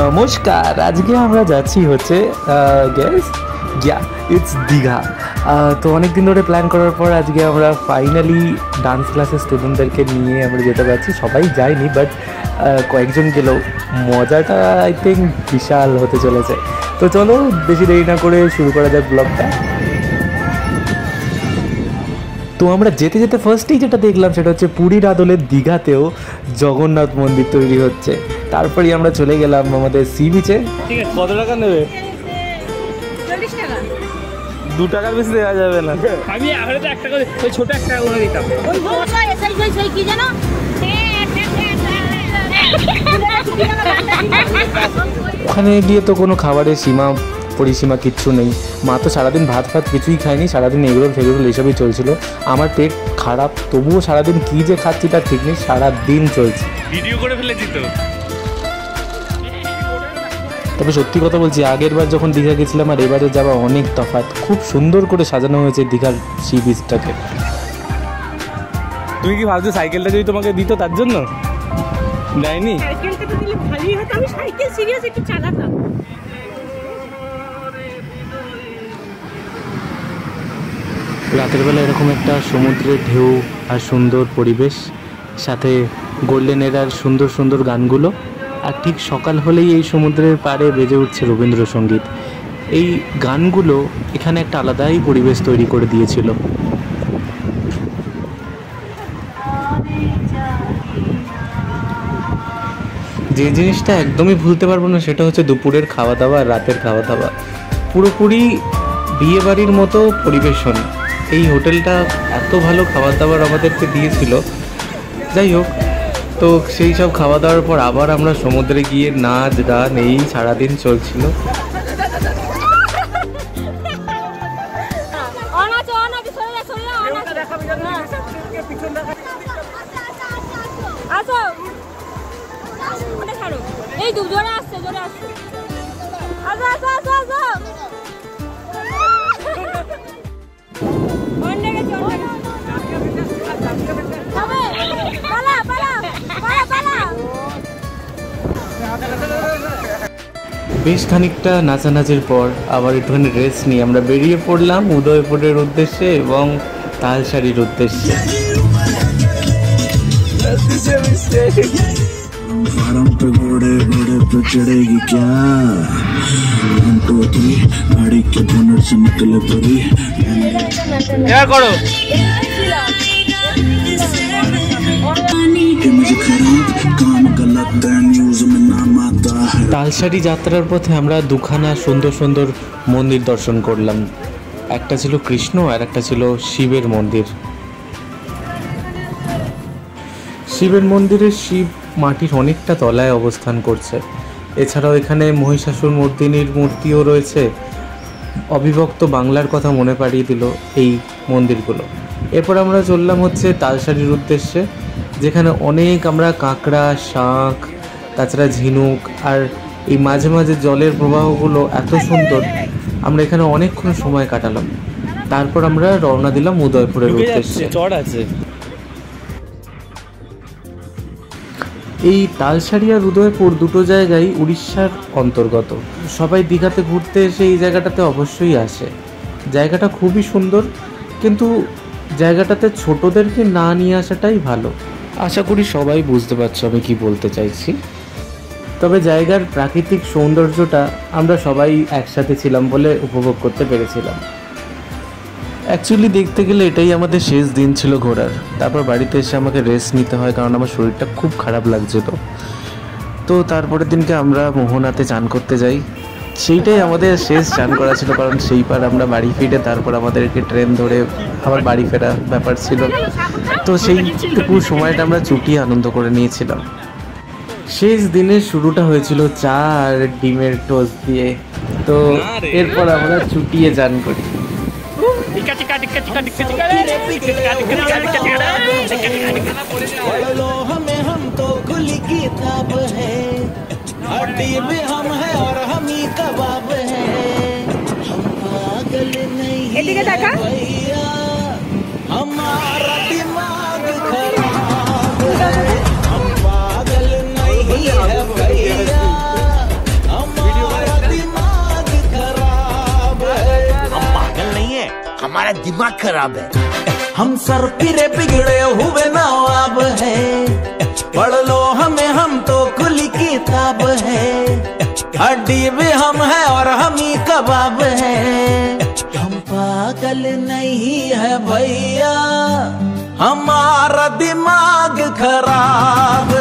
নমস্কার, আজকে আমরা যাচ্ছি হচ্ছে গ্যাস ইয়া ইটস দীঘা তো অনেক দিন ধরে প্ল্যান করার পর আজকে আমরা ফাইনালি ডান্স ক্লাসের স্টুডেন্টদেরকে নিয়ে আমরা যেতে পারছি। সবাই যায়নি বাট কয়েকজন গেলেও মজাটা আই থিঙ্ক বিশাল হতে চলেছে। তো চলো, বেশি দেরি না করে শুরু করা যাক ব্লগটা তো আমরা যেতে যেতে ফার্স্টেই যেটা দেখলাম সেটা হচ্ছে পুরীর আদলের দীঘাতেও জগন্নাথ মন্দির তৈরি হচ্ছে। তারপরেই আমরা চলে গেলাম আমাদের সি বিচে ঠিক আছে কত টাকা নেবে? দু টাকার বেশি দেওয়া যাবে না। আমি আগে তো একটা করে ওই ছোট একটা করে দিতাম। ওই বড়টা এসআই সই সই কি জানো ওখানে গিয়ে তো কোনো খাবারের সীমা পরিসীমা কিচ্ছু নেই। মা তো সারাদিন ভাত ফাত কিছুই খায়নি সারাদিন এগরোল ফেগরোল এসবই চলছিল। আমার পেট খারাপ তবুও সারাদিন কী যে খাচ্ছি তার ঠিক নেই সারাদিন চলছে। ভিডিও করে ফেলেছি তো। তবে সত্যি কথা বলছি আগের বার যখন দীঘা গেছিলাম আর এবারে যাওয়া অনেক তফাৎ। খুব সুন্দর করে সাজানো হয়েছে দীঘার সি বিচটাকে তুমি কি ভাবছ সাইকেলটা যদি তোমাকে দিত তার জন্য? দেয়নি সাইকেলটা তো দিলে ভালোই হতো আমি সাইকেল সিরিয়াস একটু চালাতাম। রাতের বেলা এরকম একটা সমুদ্রের ঢেউ আর সুন্দর পরিবেশ, সাথে গোল্ডেন এরার সুন্দর সুন্দর গানগুলো, আর ঠিক সকাল হলেই এই সমুদ্রের পাড়ে বেজে উঠছে রবীন্দ্রসঙ্গীত। এই গানগুলো এখানে একটা আলাদাই পরিবেশ তৈরি করে দিয়েছিল। যে জিনিসটা একদমই ভুলতে পারব না, সেটা হচ্ছে দুপুরের খাওয়া দাওয়া রাতের খাওয়া দাওয়া। পুরোপুরি বিয়ে বাড়ির মতো পরিবেশন। এই হোটেলটা এত ভালো খাবার দাবার আমাদেরকে দিয়েছিল। যাই হোক তো সেই সব খাওয়া দাওয়ার পর আবার আমরা সমুদ্রে গিয়ে নাচ গান এই সারাদিন চলছিল। এই দু জোরে আসছে জোরে আসছে। আসো আসো আসো আসো। পালা পালা পালা পালা বেশ খানিকটা নাচানাচির পর আবার একটুখানি রেস্ট নিয়ে আমরা বেরিয়ে পড়লাম উদয়পুরের উদ্দেশ্যে এবং তালসারির উদ্দেশ্যে फार्म पे घोड़े घोड़े पे चढ़ेगी क्या वन टू थ्री गाड़ी के बोनट से निकले परी এবার করো তালসারি যাত্রার পথে আমরা দুখানা সুন্দর সুন্দর মন্দির দর্শন করলাম। একটা ছিল কৃষ্ণ আর একটা ছিল শিবের মন্দির। শিবের মন্দিরে শিব মাটির অনেকটা তলায় অবস্থান করছে। এছাড়াও এখানে মহিষাসুর মূর্তিনীর মূর্তিও রয়েছে। অবিভক্ত বাংলার কথা মনে পাড়িয়ে দিল এই মন্দিরগুলো। এরপর আমরা চললাম হচ্ছে তালসারির উদ্দেশ্যে যেখানে অনেক আমরা কাঁকড়া শাঁখ তাছাড়া ঝিনুক আর এই মাঝে মাঝে জলের প্রবাহগুলো এত সুন্দর আমরা এখানে অনেকক্ষণ সময় কাটালাম। তারপর আমরা রওনা দিলাম উদয়পুরের উদ্দেশ্যে। চড় আছে। এই তালসারি আর উদয়পুর দুটো জায়গায় উড়িষ্যার অন্তর্গত। সবাই দীঘাতে ঘুরতে এসে এই জায়গাটাতে অবশ্যই আসে। জায়গাটা খুবই সুন্দর কিন্তু জায়গাটাতে ছোটদেরকে না নিয়ে আসাটাই ভালো। আশা করি সবাই বুঝতে পারছ আমি কি বলতে চাইছি। তবে জায়গার প্রাকৃতিক সৌন্দর্যটা আমরা সবাই একসাথে ছিলাম বলে উপভোগ করতে পেরেছিলাম। অ্যাকচুয়ালি দেখতে গেলে এটাই আমাদের শেষ দিন ছিল ঘোরার। তারপর বাড়িতে এসে আমাকে রেস্ট নিতে হয় কারণ আমার শরীরটা খুব খারাপ লাগছিল তো তারপরের দিনকে আমরা মোহনাতে চান করতে যাই। সেইটাই আমাদের শেষ চান করা ছিল কারণ সেই পার আমরা বাড়ি ফিরে তারপর আমাদেরকে ট্রেন ধরে আবার বাড়ি ফেরা ব্যাপার ছিল তো সেইটুকু সময়টা আমরা চুটিয়ে আনন্দ করে নিয়েছিলাম শেষ দিনের শুরুটা হয়েছিল চা আর ডিমের টোস্ট দিয়ে তো এরপর আমরা চুটিয়ে চান করি টিকা টিকা টিকা টিকা টিকা तुम्हारा दिमाग खराब है। हम सर पिरे बिगड़े हुए नवाब है। पढ़ लो हमें, हम तो खुली किताब है। हड्डी भी हम है और हम ही कबाब है। हम पागल नहीं है भैया, हमारा दिमाग खराब